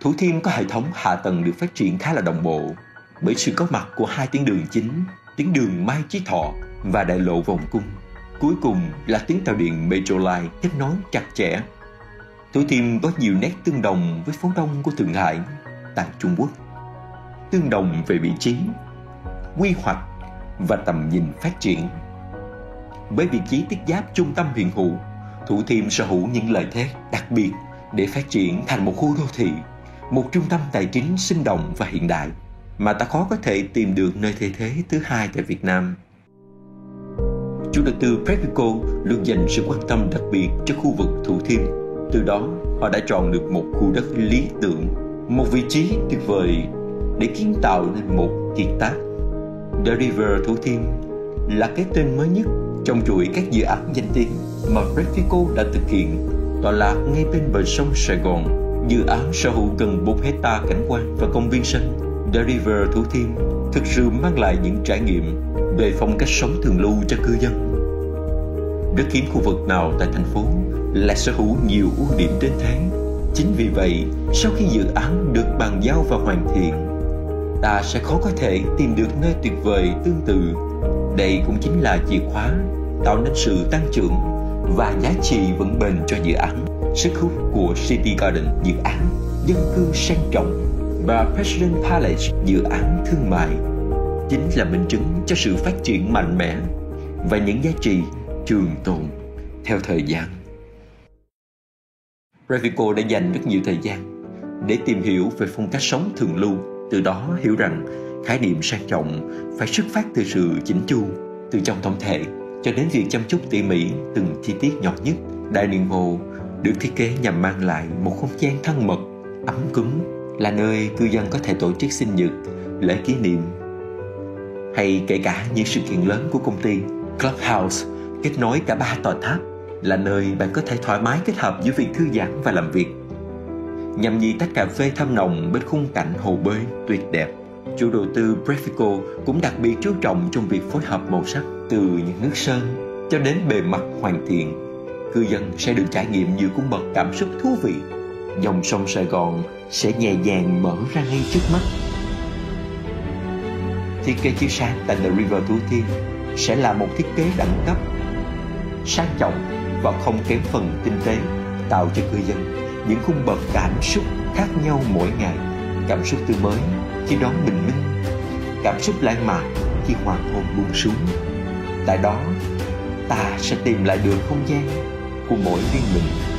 Thủ Thiêm có hệ thống hạ tầng được phát triển khá là đồng bộ bởi sự có mặt của hai tuyến đường chính, tuyến đường Mai Chí Thọ và đại lộ Vòng Cung. Cuối cùng là tuyến tàu điện Metro Line kết nối chặt chẽ. Thủ Thiêm có nhiều nét tương đồng với phố đông của Thượng Hải tại Trung Quốc. Tương đồng về vị trí, quy hoạch và tầm nhìn phát triển. Với vị trí tiếp giáp trung tâm huyện hữu, Thủ Thiêm sở hữu những lợi thế đặc biệt để phát triển thành một khu đô thị, một trung tâm tài chính sinh động và hiện đại mà ta khó có thể tìm được nơi thay thế thứ hai tại Việt Nam. Chủ đầu tư Previco luôn dành sự quan tâm đặc biệt cho khu vực Thủ Thiêm. Từ đó, họ đã chọn được một khu đất lý tưởng, một vị trí tuyệt vời để kiến tạo nên một kiệt tác. The River Thủ Thiêm là cái tên mới nhất trong chuỗi các dự án danh tiếng mà Previco đã thực hiện tọa lạc ngay bên bờ sông Sài Gòn. Dự án sở hữu gần 4 hecta cảnh quan và công viên xanh The River Thủ Thiêm thực sự mang lại những trải nghiệm về phong cách sống thường lưu cho cư dân. Rất hiếm khu vực nào tại thành phố lại sở hữu nhiều ưu điểm đến thế. Chính vì vậy, sau khi dự án được bàn giao và hoàn thiện, ta sẽ khó có thể tìm được nơi tuyệt vời tương tự. Đây cũng chính là chìa khóa tạo nên sự tăng trưởng và giá trị vững bền cho dự án. Sức hút của City Garden dự án dân cư sang trọng và President Palace dự án thương mại chính là minh chứng cho sự phát triển mạnh mẽ và những giá trị trường tồn theo thời gian. Revico đã dành rất nhiều thời gian để tìm hiểu về phong cách sống thường lưu, từ đó hiểu rằng khái niệm sang trọng phải xuất phát từ sự chỉnh chu, từ trong tổng thể cho đến việc chăm chút tỉ mỉ từng chi tiết nhỏ nhất. Dining Hall được thiết kế nhằm mang lại một không gian thân mật, ấm cúng là nơi cư dân có thể tổ chức sinh nhật, lễ kỷ niệm hay kể cả những sự kiện lớn của công ty. Clubhouse kết nối cả ba tòa tháp là nơi bạn có thể thoải mái kết hợp giữa việc thư giãn và làm việc. Nhằm nhì tách cà phê thơm nồng bên khung cảnh hồ bơi tuyệt đẹp, chủ đầu tư Prefico cũng đặc biệt chú trọng trong việc phối hợp màu sắc từ những nước sơn cho đến bề mặt hoàn thiện. Cư dân sẽ được trải nghiệm nhiều cung bậc cảm xúc thú vị. Dòng sông Sài Gòn sẽ nhẹ nhàng mở ra ngay trước mắt. Thiết kế chiếu sáng tại The River Thủ Thiêm sẽ là một thiết kế đẳng cấp, sang trọng và không kém phần tinh tế, tạo cho cư dân những cung bậc cảm xúc khác nhau mỗi ngày. Cảm xúc tươi mới khi đón bình minh, cảm xúc lãng mạn khi hoàng hôn buông xuống. Tại đó, ta sẽ tìm lại được không gian của mỗi riêng mình